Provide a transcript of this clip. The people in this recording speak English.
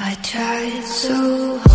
I tried so hard